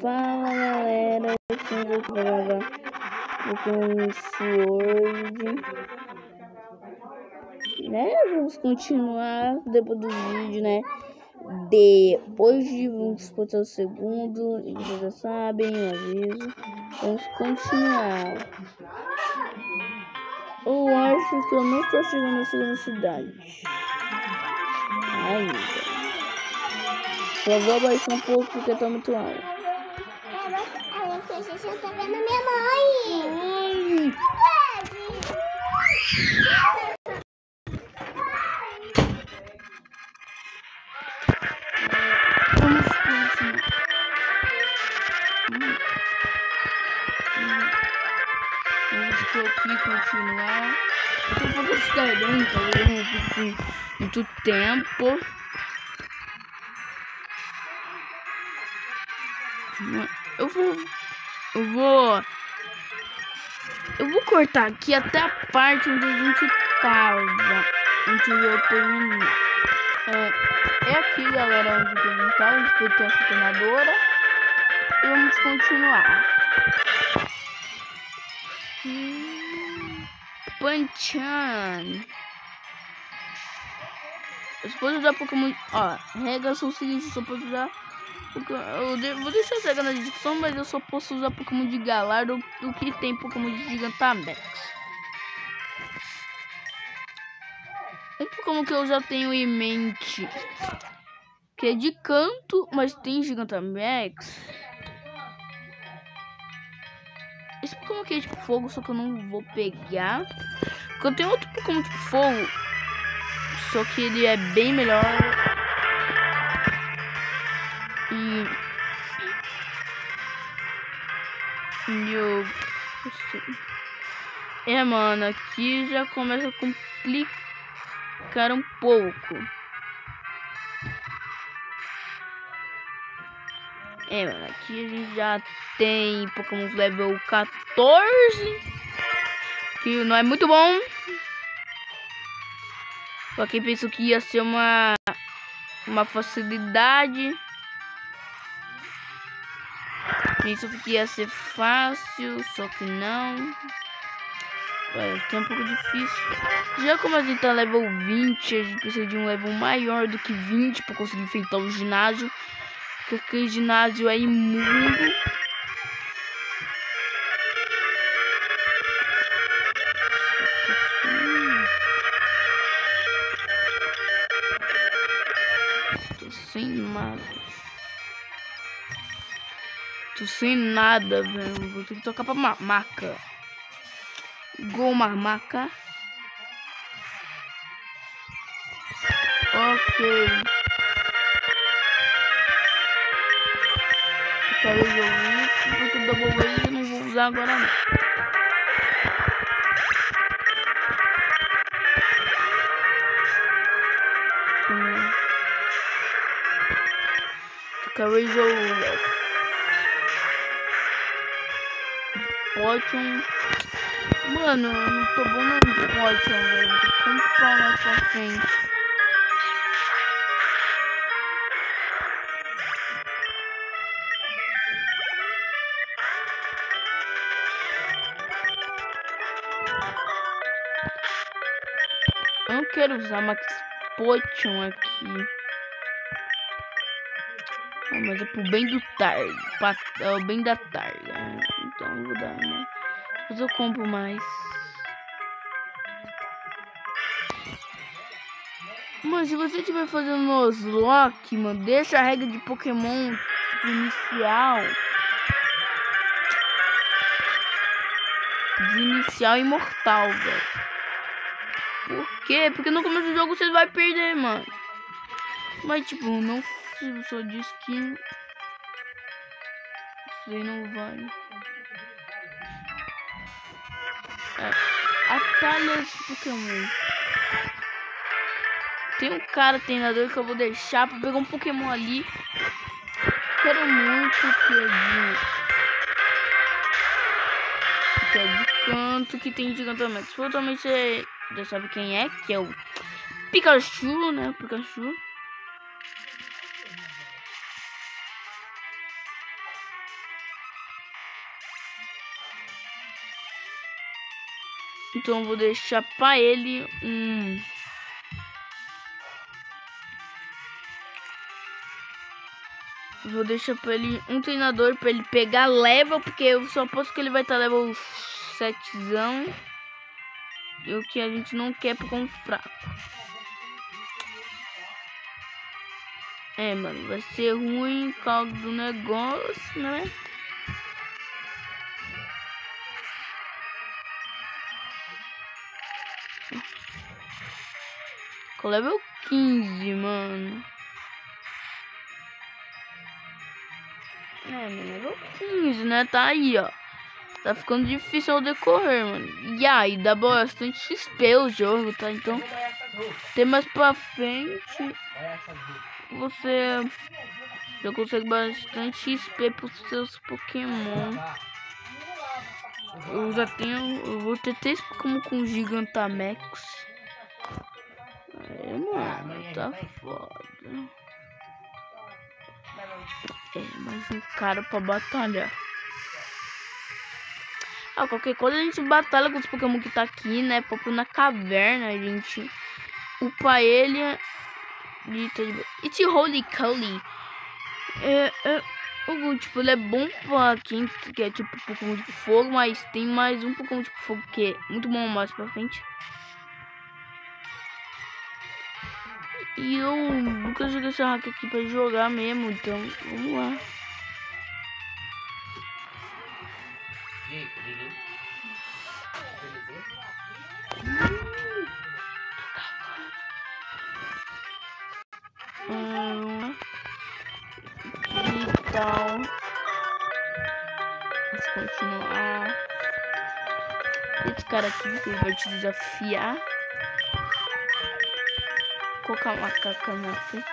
Fala galera, eu vou gravar Pokémon Sword. Né? Vamos continuar depois do vídeo, né? Depois de vamos botar o segundo, vocês já sabem, o aviso. Vamos continuar. Eu acho que eu não estou chegando na segunda cidade. Ainda. Só vou abaixar um pouco porque tá muito alto. Eu tô vendo minha mãe. Hum. Hum. Aqui continuar. Eu tô tá vendo? Eu fico com muito tempo. Eu vou. Eu vou. Eu vou cortar aqui até a parte onde a gente tava. Antes de eu terminar. É, é aqui, galera, onde a gente tá. Onde foi ter essa. E vamos continuar. Hum, Panchan. Só posso usar Pokémon. Ó, regras são o seguinte: só posso usar. Eu vou deixar regra na descrição, mas eu só posso usar Pokémon de Galar ou o que tem Pokémon de Gigantamax. Um Pokémon que eu já tenho em mente, que é de canto, mas tem Gigantamax. Esse Pokémon aqui é tipo fogo, só que eu não vou pegar. Porque eu tenho outro Pokémon tipo fogo, só que ele é bem melhor. E eu. É, mano, aqui já começa a complicar um pouco. É, mano, aqui a gente já tem Pokémon level 14. Que não é muito bom. Pra quem pensou que ia ser uma, uma facilidade. Pensou que ia ser fácil, só que não. É um pouco difícil. Já como a gente tá level 20, a gente precisa de um level maior do que 20 pra conseguir enfrentar o ginásio. Porque aquele ginásio é imundo. Tô sem nada, velho. Vou ter que tocar pra mamaca. Gol mamaca. Ok. Quero jogar isso porque o Double Wave eu não vou usar agora não. Hum. Carrizo Potion. Mano, eu não tô bom no Potion, velho. Ter que comprar mais pra frente. Eu não quero usar Max Potion aqui. Ah, mas é pro bem do tarde. Pra, é o bem da tarde. Né? Então eu vou dar mais. Depois eu compro mais. Mano, se você estiver fazendo Nuzlocke, mano, deixa a regra de Pokémon tipo, inicial. De inicial imortal, velho. Por quê? Porque no começo do jogo você vai perder, mano. Mas tipo, não só diz que isso aí não vale. É, atalhas Pokémon. Tem um cara treinador que eu vou deixar pra pegar um Pokémon ali. Quero muito que é de. Que é de canto que tem Gigantamax. Provavelmente você já sabe quem é, que é o Pikachu, né? Pikachu. Então vou deixar pra ele um. Vou deixar pra ele um treinador pra ele pegar level, porque eu só posso que ele vai estar tá level 7. E o que a gente não quer por um fraco. É, mano, vai ser ruim causa do negócio, né? Com level 15, mano. É, mano, level 15, né? Tá aí, ó. Tá ficando difícil ao decorrer, mano. E aí, dá bastante XP o jogo, tá? Então, tem mais pra frente, você já consegue bastante XP pros seus Pokémon. Eu já tenho, eu vou ter três Pokémon com Gigantamax. É, mano, tá foda. É, mais um cara pra batalhar. Ah, qualquer coisa a gente batalha com os Pokémon que tá aqui, né? Papo na caverna, a gente upa ele. It's Holy Cully. É, é, o tipo, ele é bom pra quem quer tipo Pokémon de fogo, mas tem mais um Pokémon de fogo que é muito bom mais pra frente. E eu nunca joguei esse hack aqui pra jogar mesmo, então vamos lá. Hum, então, vamos continuar. Esse cara aqui que vai te desafiar. Colocar macaca na frente.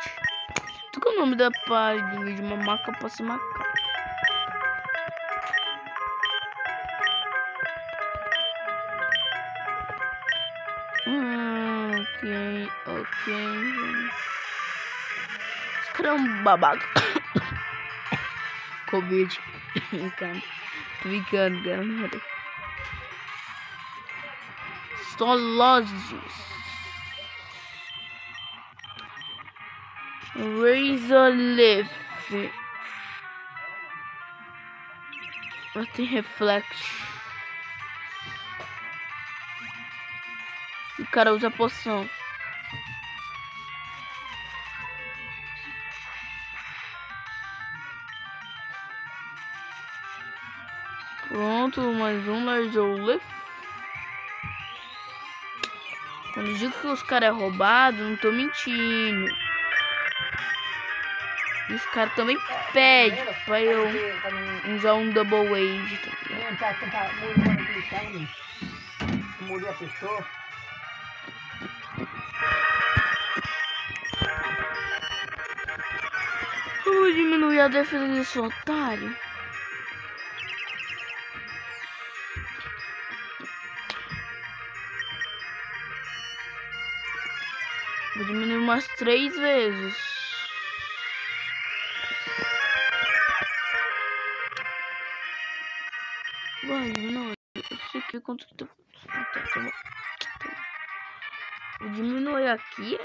Tu que é o nome da página de uma maca pra ser macaco. Ok, ok. Esse cara é um babaca. Covid. Brincando. Tô brincando, galera. Solozes. Razor Leaf. Tem reflexo. O cara usa poção. Pronto, mais um Larzolef. Quando eu digo que os caras é roubado, não tô mentindo. E os caras também pedem pra eu usar um Double Wage. Tá. Vou diminuir a defesa desse otário. Vou diminuir umas três vezes. Vai, não. Eu sei que quanto que tá. Tá, tá bom. Vou diminuir aqui.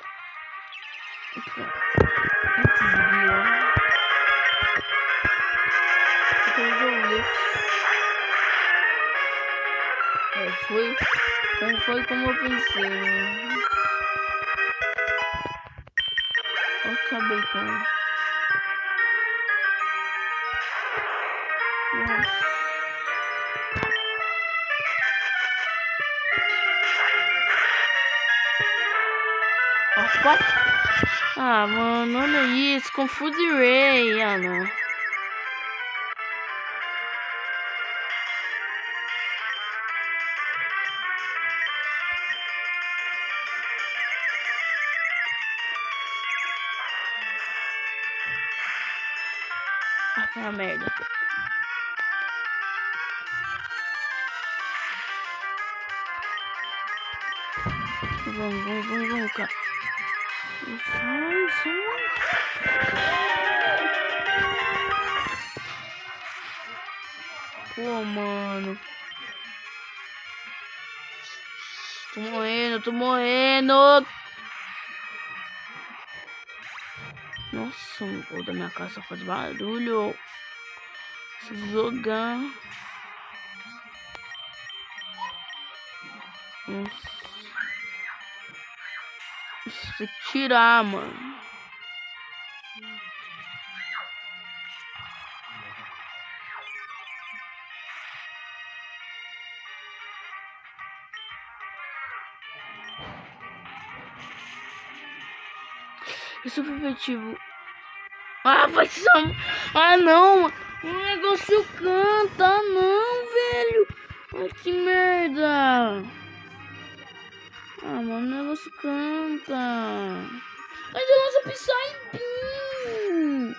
Antes de É, foi, não foi como eu pensei. Né? Eu acabei com Nossa. Ah, mano, olha isso, Confuse Ray. Ah, não. Morrendo, tô morrendo. Nossa, o da minha casa faz barulho. Jogar. Nossa. Se tirar, mano. Esse objetivo. Ah, vai ser. Ah, não! O negócio canta! Ah, não, velho! Ai, que merda! Ah, mano, o negócio canta! Mas eu lanço Psybeam!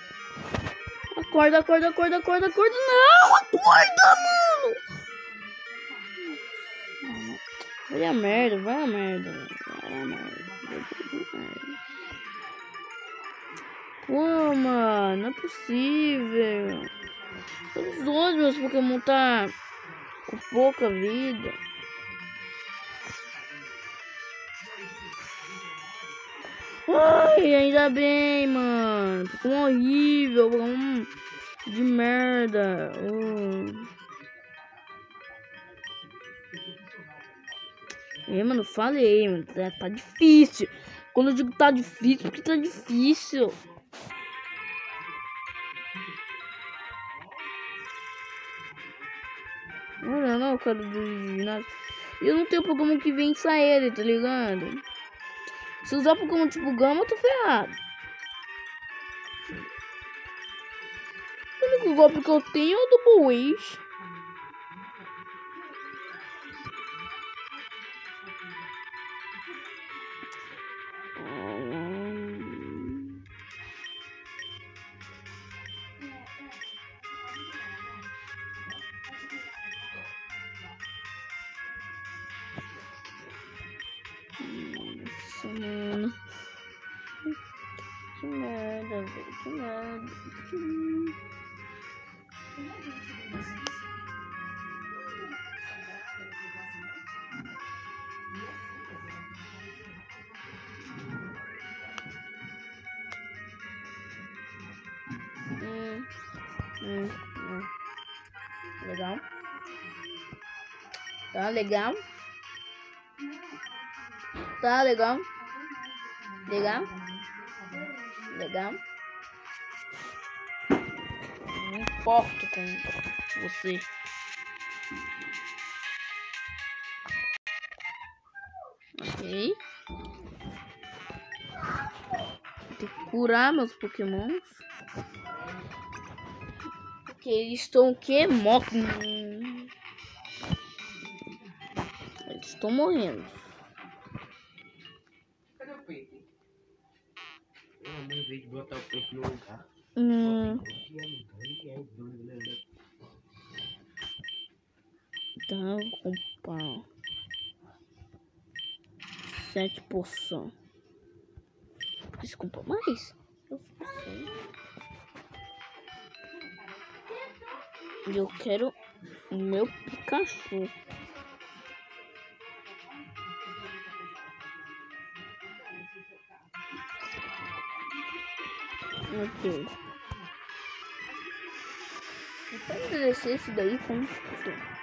Acorda, acorda, acorda, acorda, acorda! Não! Acorda, mano! Vai a merda. Vai a merda. Vai a merda. Pô, mano, não é possível. Todos os meus Pokémon tá com pouca vida. Ai, ainda bem, mano. Horrível, Pokémon de merda. Oh. É, mano, falei, mano. Tá, tá difícil. Quando eu digo tá difícil, porque tá difícil. Olha, não, cara do ginásio. Eu não tenho Pokémon que vença ele, tá ligado? Se usar Pokémon tipo Gama, eu tô ferrado. O único golpe que eu tenho é o do Wave. Nossa, mano. Que merda, velho. Que merda. Que... Hum, hum, hum. Legal. Tá legal. Tá legal. Legal. Legal. Não importo com você. Ok. Tem que curar meus pokémons. Porque eles estão o quê? Mortos. Eles estão morrendo. Cadê o peito? A mãe, em vez de botar o peito no lugar, Hum, que é no tanque, é doido, né? tá, vou comprar Preciso comprar mais? Eu eu quero o meu Pikachu. Ok. Eu quero descer esse daí com Ok.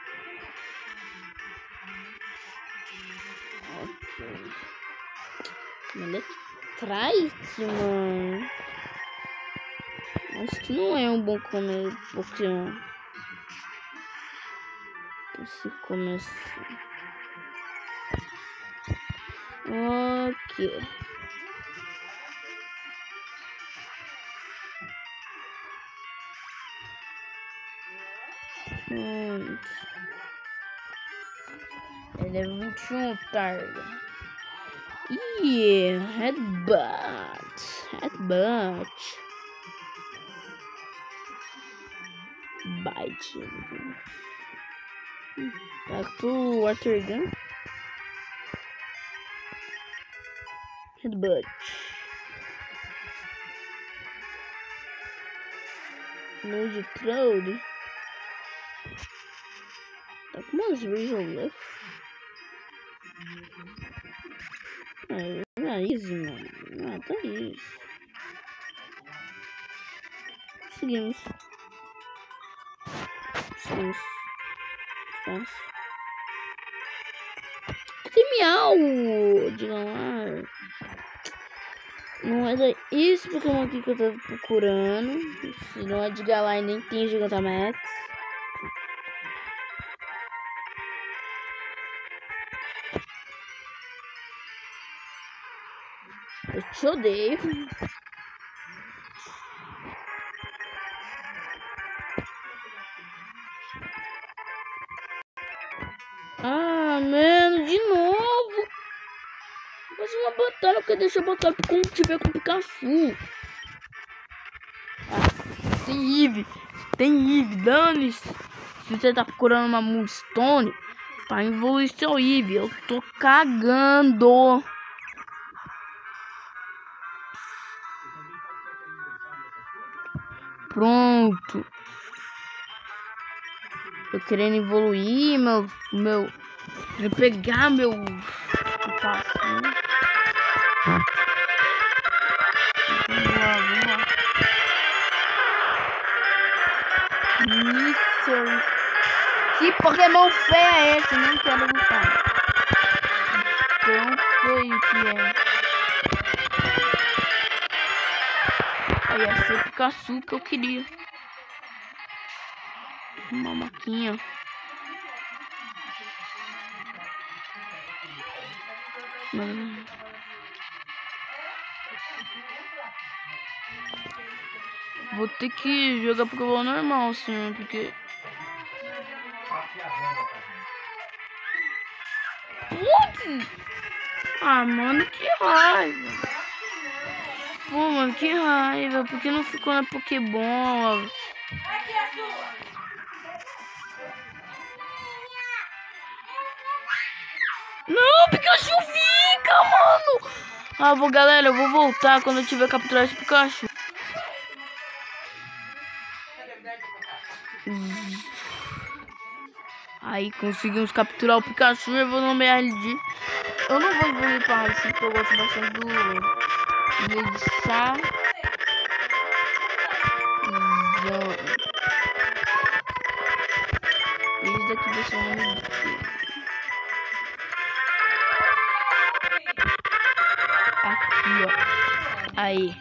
Electrite, mano. Acho que não é um bom comer Pokémon. Esse começo. Ok. Ele é 21 tarde. Ih, headbutt. Headbutt. Bite. Back to water gun. Headbutt. Nose Cloud. Tá com umas Reason Left. É, não é easy, mano. Não, tá isso. Seguimos. Seguimos. Fácil. Tem miau! Diga lá. Não é esse Pokémon aqui que eu tô procurando. Se não é de Galar nem tem Gigantamax. Te odeio. Ah, mano, de novo. Mais uma batalha que deixa eu botar como tiver com Pikachu. Ah, tem Eve. Tem Eve, dane-se. Se você tá procurando uma Moonstone pra evoluir seu Eve, eu tô cagando. Pronto. Eu querendo evoluir meu. meu pegar meu. Passo, né? Vamos. Isso. Que Pokémon feio é esse? Não quero lutar. Tão feio que é. Aí essa é o Pikachu que eu queria. Uma maquinha. Vou ter que jogar Pokémon normal, sim, porque... Putz! Ah, mano, que raiva! Pô, mano, que raiva, porque não ficou na Pokébola? Não, Pikachu fica, mano! Ah, vou, galera, eu vou voltar quando eu tiver capturado esse Pikachu. Aí conseguimos capturar o Pikachu eu vou nomear ele de... Eu não vou evoluir para Raichu, porque eu gosto bastante do... Melissa. Esse daqui ser o nome dele. Aqui, ó. Aí.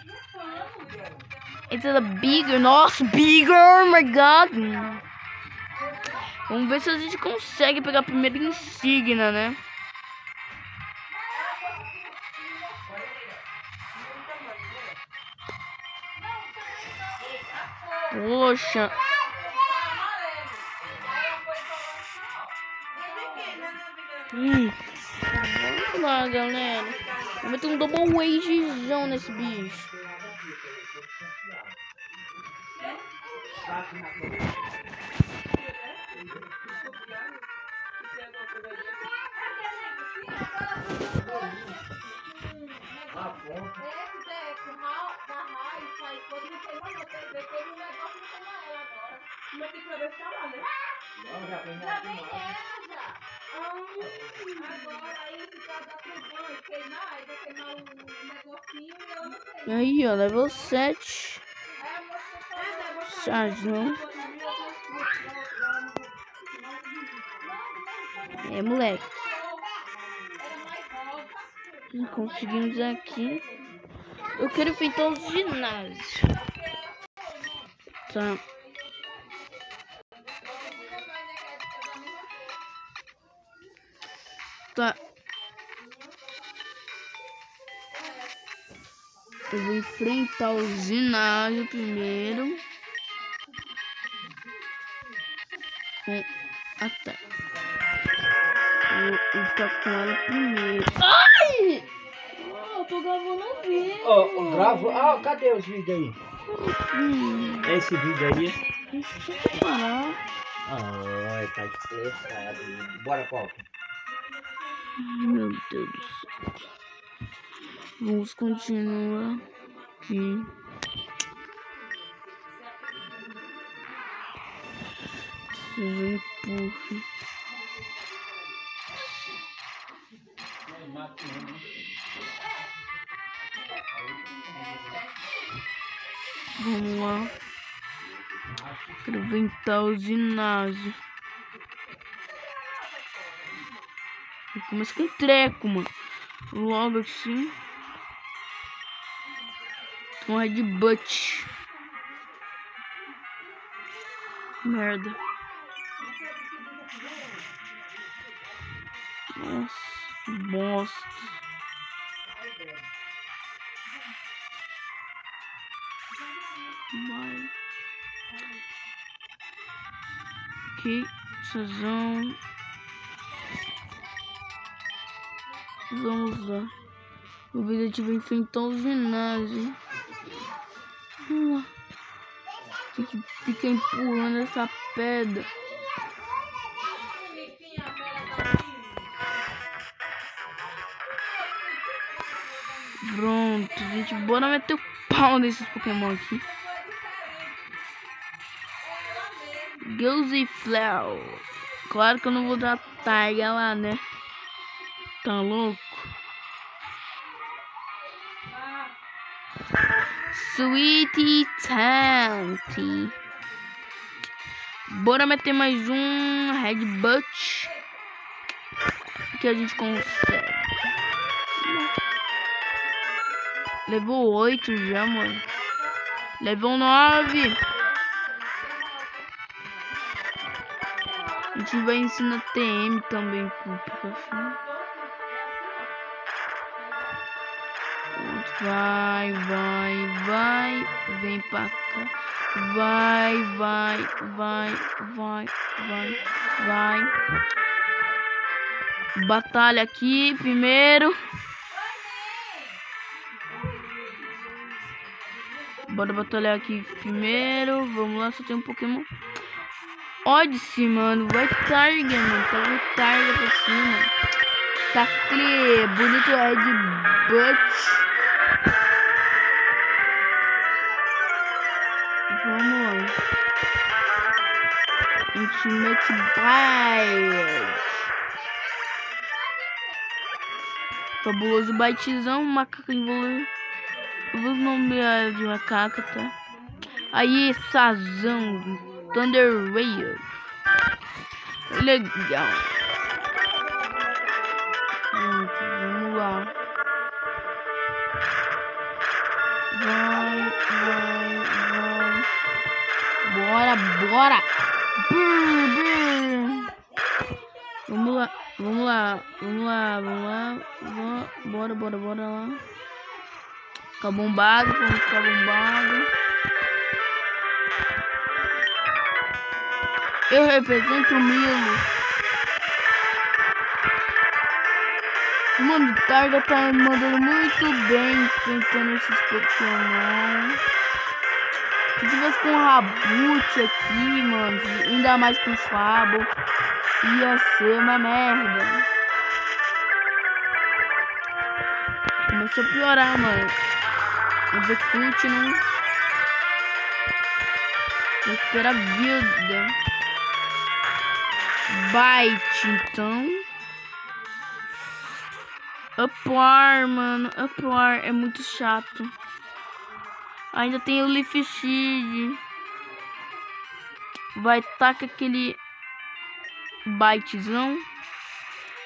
It's a bigger. Nossa, bigger, oh my god. Vamos ver se a gente consegue pegar a primeira insígnia, né? Poxa. Hum. Vamos lá, galera. Vamos meter um double wagezão nesse bicho. Meu picador tá lá, né? Não, já tem Já vem uma ela já. Ah, agora aí se cada banho queimar, aí vai queimar o negocinho e eu não sei. Aí, ó, level 7. Aí a moça falou, Charge, né? É, moleque. Hum, Conseguimos aqui. Eu quero enfrentar os ginásios. Tá. Tá. Eu vou enfrentar o ginásio primeiro. Com a Té. Vou, ficar com ela primeiro. Ai! Ah, eu tô gravando o vídeo. Ó, oh, gravo. Ah, cadê os vídeos aí? Hum, É esse vídeo aí? parar. Ai, tá estressado. Bora. Ai, meu Deus do céu. Vamos continuar aqui. Preciso Vamos lá. Quero ventar o ginásio. Começa com treco, mano. Logo assim. Um headbutt. Merda. Nossa, bosta. Vai. Ok, Sazão. Vamos lá. O objetivo é enfrentar o ginásio. Vamos lá. Tem que ficar empurrando essa pedra. Pronto, gente. Bora meter o pau nesses Pokémon aqui. Gilzy Flow. Claro que eu não vou dar targa lá, né? Tá louco? Sweet Tanty. Bora meter mais um Headbutt. Que a gente consegue. Levou 8 já, mano. Levou 9. A gente vai ensinar TM também com o Pikachu. Vai, vai, vai. Vem pra cá. Vai, vai, vai, vai, vai, vai. Batalha aqui primeiro. Bora batalhar aqui primeiro. Vamos lá, só tem um Pokémon. Odyssey, mano. Vai targa, mano. Tá com targa pra cima. Tá aquele bonito headbutt. Vamos lá. Ultimate Bite. Fabuloso batizão, macaco envolvido. Eu vou nomear de macaca, tá? Aí, Sazão, Thunder Wave. Legal. Vamos lá. Vai, vai, vai. Bora, bora. Brr, brr. Vamos lá, vamos lá, vamos lá, vamos lá. Bora, bora, bora lá. Ficar bombado, vamos ficar bombado. Eu represento o Milo. O Targa tá mandando muito bem enfrentando esses Pokémon. Se tivesse com um Rabute aqui, mano, ainda mais com o Fabo, ia ser uma merda. Começou a piorar, mano. Execute não. Recupera a vida. Bite, então. Upar, mano. Upar é muito chato. Ainda tem o Leaf Shield. Vai tacar aquele bitezão.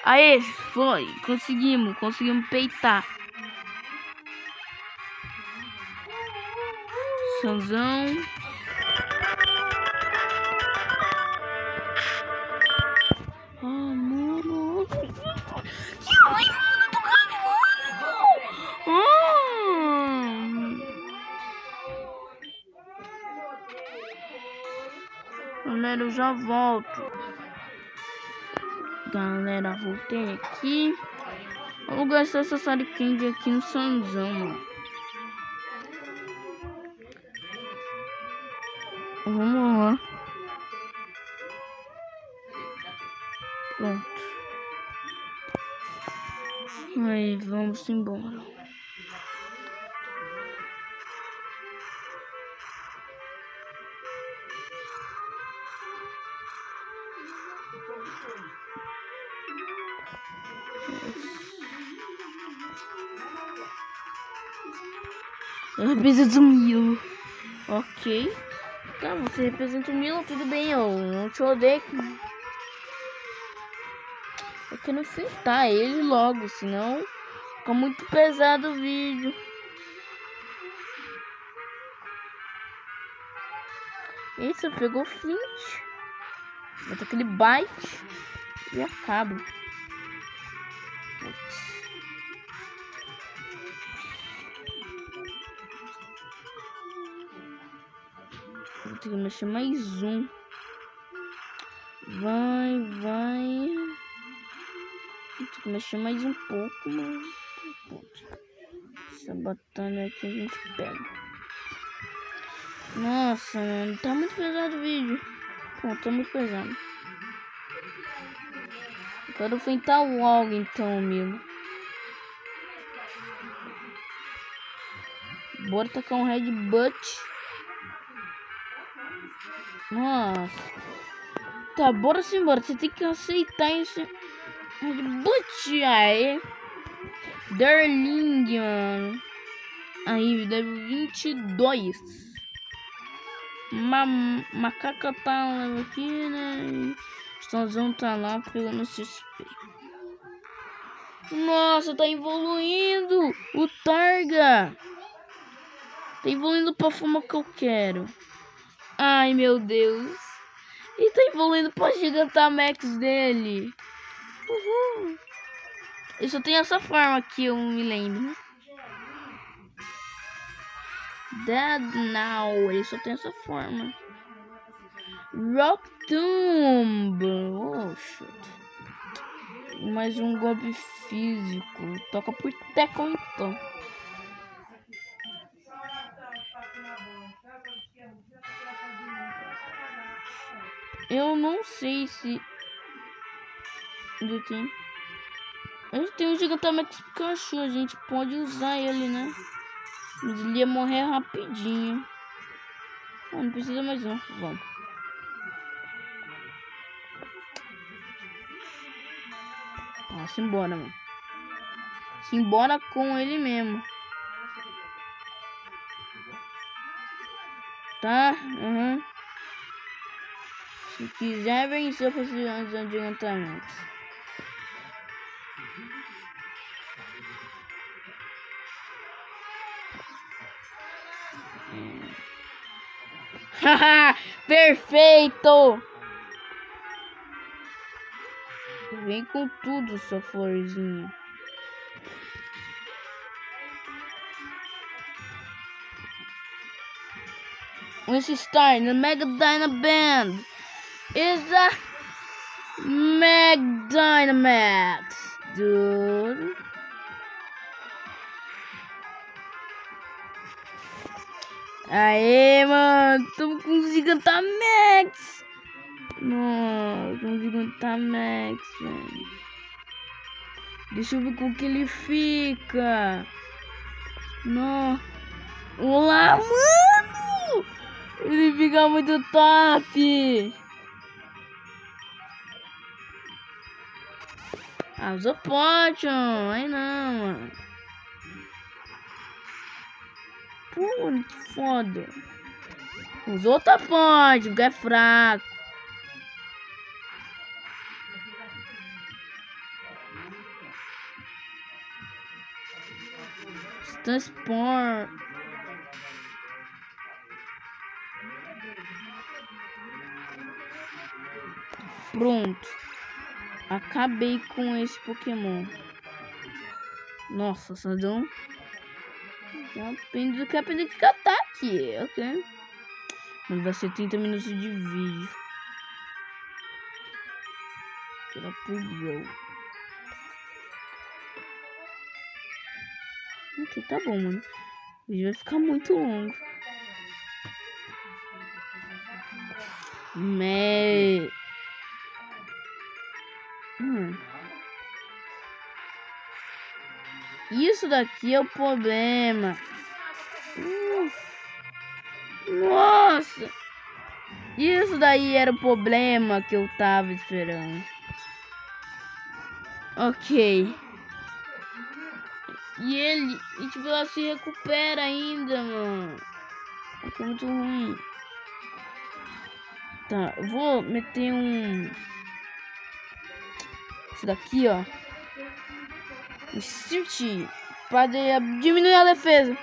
Aê, foi. Conseguimos. Conseguimos peitar. Sanzão. Galera, eu já volto. Galera, voltei aqui. Vamos gastar essa Sari Candy aqui no Sanzão, mano. Representa o Milo. Ok. Tá, você representa o Milo, tudo bem, eu não te odeio. Eu quero enfrentar ele logo, senão fica muito pesado o vídeo. Isso, pegou flint. Bota aquele bite e acaba. Putz. Que mexer mais um. Vai, vai. Ter que mexer mais um pouco, mas. Putz. Essa batalha aqui a gente pega. Nossa, mano, tá muito pesado o vídeo. Pô, tá muito pesado. Eu quero enfrentar o algo então, amigo. Bora tacar um headbutt. Nossa. Tá, bora sim, bora. Você tem que aceitar esse headbutt aí. Darling, mano. Aí, deve 22. Ma macaca tá aqui, né? Estãozão tá lá pegando XP. Nossa, tá evoluindo! O Targa! Tá evoluindo pra forma que eu quero. Ai, meu Deus. E tá evoluindo pra Gigantamax dele. Uhul. Eu só tenho essa forma aqui, eu me lembro? Dead Now. Ele só tem essa forma. Rock Tomb. Oh. Mais um golpe físico. Toca por Teco então. Eu não sei se. Onde tem? A gente tem o Gigantamax Pikachu. A gente pode usar ele, né? Mas ele ia morrer rapidinho. Oh, não precisa mais não. Vamos. Ah, simbora, mano. Simbora com ele mesmo. Tá? Uhum. Se quiser vencer, eu preciso de adiantamentos. Haha, perfeito! Vem com tudo, sua florzinha. Esse Star na Mega Dyna Band is a Meg Dynamax, dude. Aê, mano, tô com um Gigantamax. Nossa, um Gigantamax, velho. Deixa eu ver como que ele fica. Não. Olá, mano! Ele fica muito top. Ah, usou Potion. Aí não, mano. Que foda. Usou outra ponte, porque é fraco. Transport. Pronto. Acabei com esse Pokémon. Nossa, só deu um... Depende do que aprender que ataque, ok? Mas vai ser 30 minutos de vídeo. Pro Grow. Ok, tá bom, mano. O vídeo vai ficar muito longo. Me... Isso daqui é o problema. Nossa! Isso daí era o problema que eu tava esperando. Ok. E ele, e tipo, ela se recupera ainda, mano. É muito ruim. Tá, eu vou meter um. Isso daqui, ó. Insert para diminuir a defesa.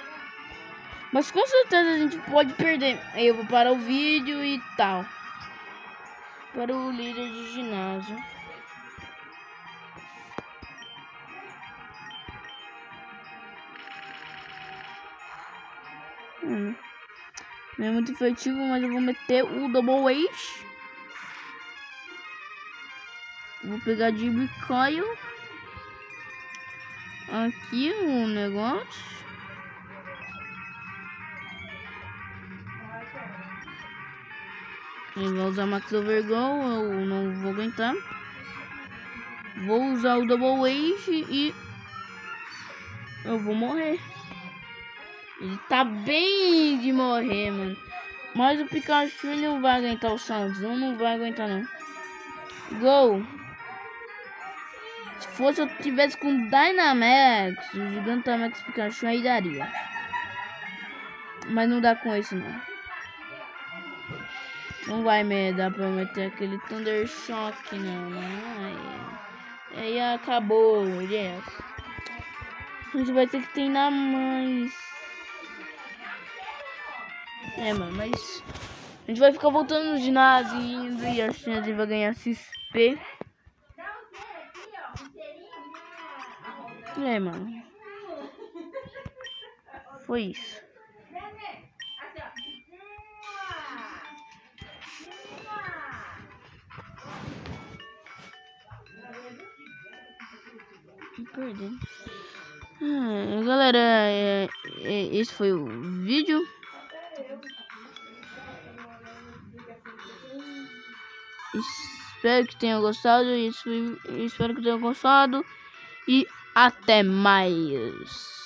Mas com certeza a gente pode perder. Aí eu vou parar o vídeo e tal. Para o líder de ginásio. Hum. Não é muito efetivo, mas eu vou meter o Double H. Vou pegar de recoil. Aqui um negócio. Ele vai usar Max Overgo, eu não vou aguentar. Vou usar o Double Age e eu vou morrer. Ele tá bem de morrer, mano. Mas o Pikachu não vai aguentar o Sounds. Não, não vai aguentar, não. Go! Se fosse eu tivesse com Dynamax, o Gigantamax Pikachu aí daria. Mas não dá com esse, não. Não vai me dar pra meter aquele Thunder Shock, não, né? Aí, aí acabou, yes. A gente vai ter que treinar mais. É, mano, mas... A gente vai ficar voltando no ginásio e a gente vai ganhar XP. É, mano. Foi isso. Perdendo. Ah, galera, é, é, esse foi o vídeo. Espero que tenham gostado. Espero que tenham gostado. E até mais.